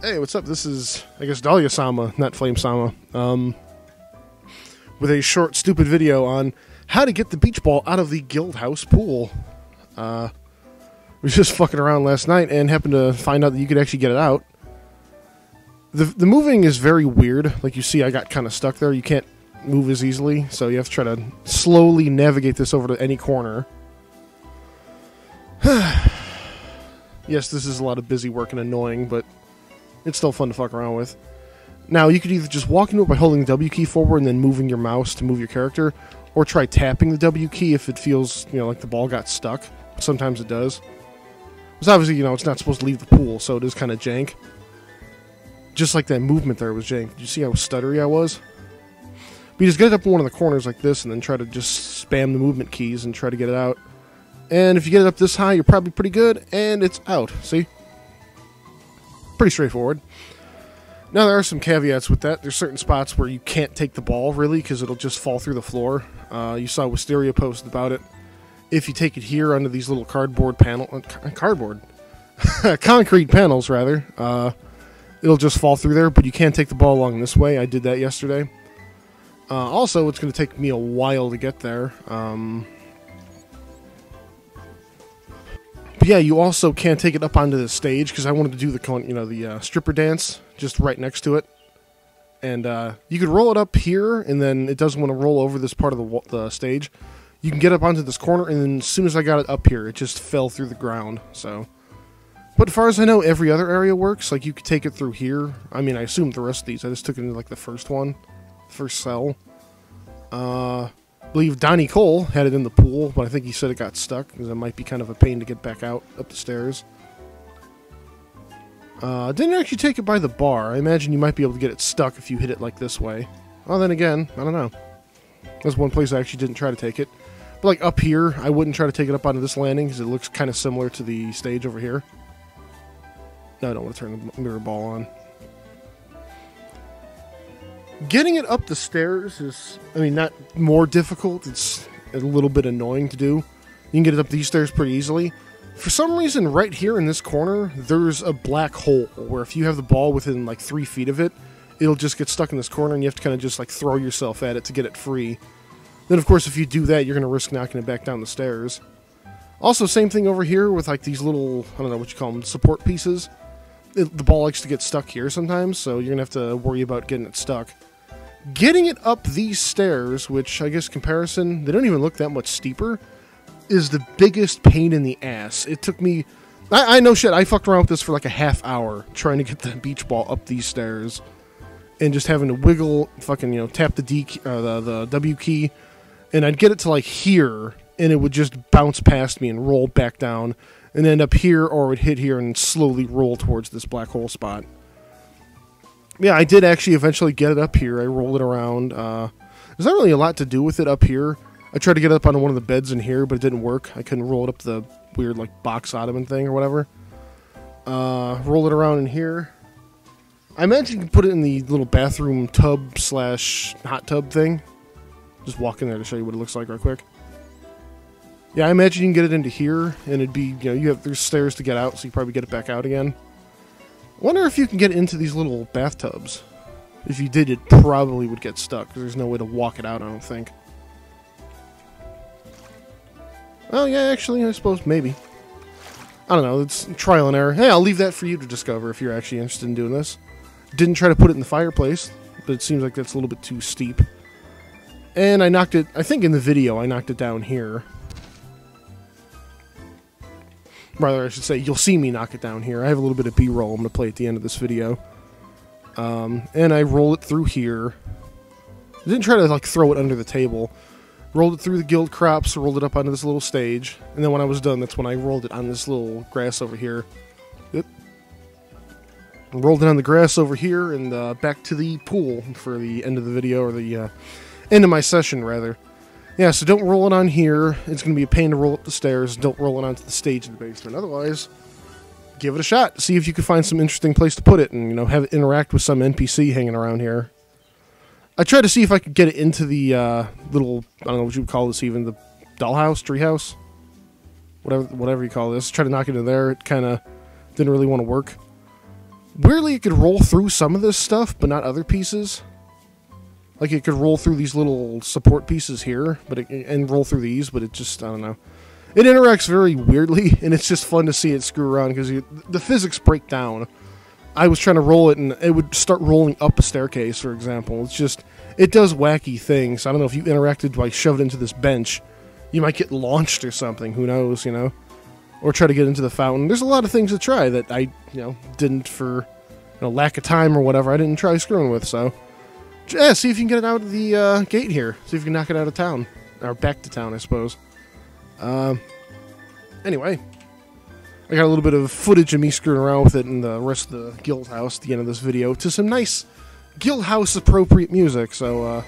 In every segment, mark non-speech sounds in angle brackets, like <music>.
Hey, what's up? This is, I guess, Dahlia Sama, not Flame Sama, um, with a short, stupid video on how to get the beach ball out of the Guild House pool. Uh, was just fucking around last night and happened to find out that you could actually get it out. The, the moving is very weird. Like you see, I got kind of stuck there. You can't move as easily, so you have to try to slowly navigate this over to any corner. <sighs> yes, this is a lot of busy work and annoying, but it's still fun to fuck around with. Now, you could either just walk into it by holding the W key forward and then moving your mouse to move your character, or try tapping the W key if it feels, you know, like the ball got stuck. Sometimes it does. Because obviously, you know, it's not supposed to leave the pool, so it is kind of jank. Just like that movement there was jank. Did you see how stuttery I was? But you just get it up in one of the corners like this and then try to just spam the movement keys and try to get it out. And if you get it up this high, you're probably pretty good, and it's out. See? Pretty straightforward. Now, there are some caveats with that. There's certain spots where you can't take the ball, really, because it'll just fall through the floor. Uh, you saw Wisteria post about it. If you take it here under these little cardboard panel... Uh, cardboard? <laughs> concrete panels, rather. Uh, it'll just fall through there, but you can't take the ball along this way. I did that yesterday. Uh, also, it's going to take me a while to get there. Um, yeah, you also can't take it up onto the stage because I wanted to do the con- you know the uh, stripper dance just right next to it, and uh, you could roll it up here, and then it doesn't want to roll over this part of the, the stage. You can get up onto this corner, and then as soon as I got it up here, it just fell through the ground. So, but as far as I know, every other area works. Like you could take it through here. I mean, I assume the rest of these. I just took it into like the first one, first cell. Uh, Believe Donnie Cole had it in the pool, but I think he said it got stuck because it might be kind of a pain to get back out up the stairs. Uh, didn't actually take it by the bar. I imagine you might be able to get it stuck if you hit it like this way. Well, then again, I don't know. That's one place I actually didn't try to take it. But like up here, I wouldn't try to take it up onto this landing because it looks kind of similar to the stage over here. No, I don't want to turn the mirror ball on. Getting it up the stairs is, I mean, not more difficult. It's a little bit annoying to do. You can get it up these stairs pretty easily. For some reason, right here in this corner, there's a black hole where if you have the ball within like three feet of it, it'll just get stuck in this corner and you have to kind of just like throw yourself at it to get it free. Then, of course, if you do that, you're going to risk knocking it back down the stairs. Also, same thing over here with like these little, I don't know what you call them, support pieces. It, the ball likes to get stuck here sometimes, so you're going to have to worry about getting it stuck. Getting it up these stairs, which I guess comparison, they don't even look that much steeper, is the biggest pain in the ass. It took me. I, I know shit. I fucked around with this for like a half hour trying to get the beach ball up these stairs, and just having to wiggle, fucking you know, tap the D key, uh, the the W key, and I'd get it to like here, and it would just bounce past me and roll back down, and end up here, or it would hit here and slowly roll towards this black hole spot yeah, I did actually eventually get it up here. I rolled it around. Uh, there's not really a lot to do with it up here. I tried to get it up on one of the beds in here, but it didn't work. I couldn't roll it up the weird like box ottoman thing or whatever. Uh, roll it around in here. I imagine you can put it in the little bathroom tub slash hot tub thing. Just walk in there to show you what it looks like real quick. Yeah, I imagine you can get it into here, and it'd be you know you have there's stairs to get out, so you probably get it back out again. Wonder if you can get into these little bathtubs. If you did, it probably would get stuck. There's no way to walk it out, I don't think. Oh, yeah, actually, I suppose maybe. I don't know. It's trial and error. Hey, I'll leave that for you to discover if you're actually interested in doing this. Didn't try to put it in the fireplace, but it seems like that's a little bit too steep. And I knocked it, I think in the video, I knocked it down here. Rather, I should say, you'll see me knock it down here. I have a little bit of B-roll I'm going to play at the end of this video. Um, and I roll it through here. I didn't try to like throw it under the table. Rolled it through the guild crops, rolled it up onto this little stage, and then when I was done, that's when I rolled it on this little grass over here. Yep. Rolled it on the grass over here and uh, back to the pool for the end of the video, or the uh, end of my session, rather. Yeah, so don't roll it on here. It's going to be a pain to roll up the stairs. Don't roll it onto the stage in the basement. Otherwise, give it a shot. See if you can find some interesting place to put it and, you know, have it interact with some NPC hanging around here. I tried to see if I could get it into the uh, little, I don't know what you would call this even, the dollhouse, treehouse? Whatever, whatever you call this. Try to knock it in there. It kind of didn't really want to work. weirdly, it could roll through some of this stuff, but not other pieces. Like it could roll through these little support pieces here, but it, and roll through these, but it just I don't know. It interacts very weirdly, <laughs> and it's just fun to see it screw around because the physics break down. I was trying to roll it, and it would start rolling up a staircase, for example. It's just it does wacky things. I don't know if you interacted by shove it into this bench, you might get launched or something. Who knows? You know, or try to get into the fountain. There's a lot of things to try that I you know didn't for you know lack of time or whatever. I didn't try screwing with so yeah, see if you can get it out of the uh, gate here. See if you can knock it out of town. Or back to town, I suppose. Um, anyway, I got a little bit of footage of me screwing around with it in the rest of the guild house at the end of this video to some nice guild house appropriate music. So, uh,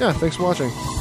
yeah, thanks for watching.